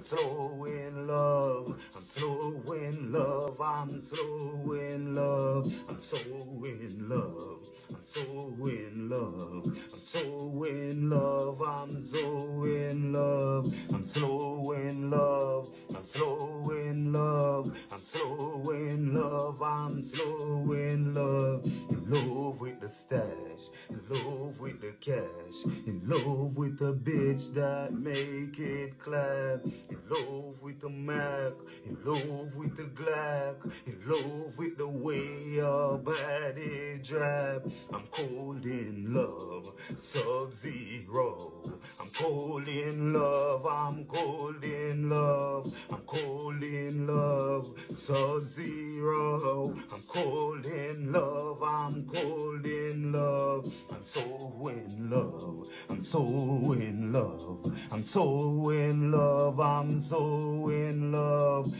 In love. I'm in love. I'm in love. I'm so in love. I'm so in love. I'm so in love. I'm so in love. I'm so in love. I'm so in love. I'm so in love. I'm so in love. In love with the cash. In love with the bitch that make it clap. In love with the Mac. In love with the Glock. In love with the way your body drop. I'm cold in love. Sub-zero. I'm cold in love. I'm cold in love. I'm cold in love. Sub-zero. I'm cold in love. I'm cold in. I'm so in love. I'm so in love. I'm so in love. I'm so in love.